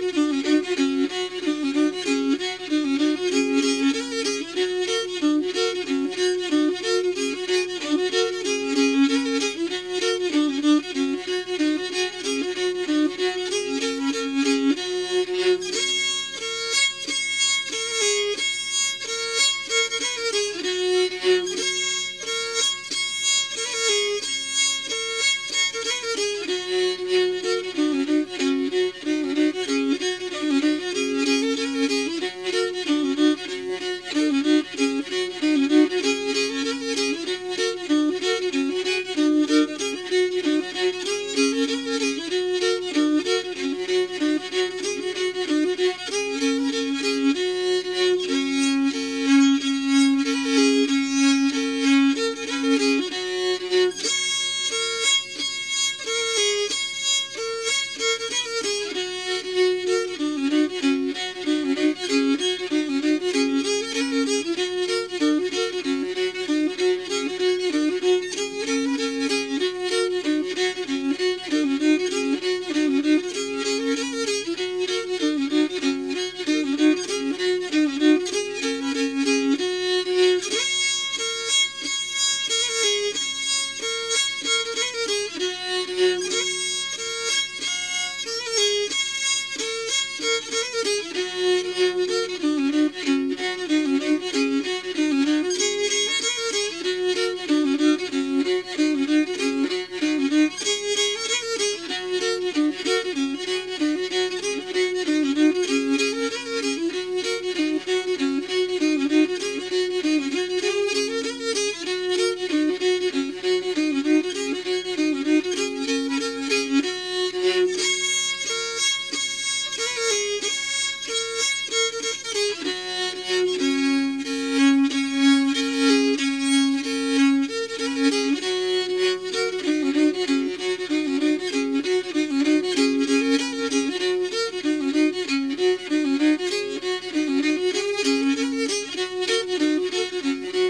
Música Thank you.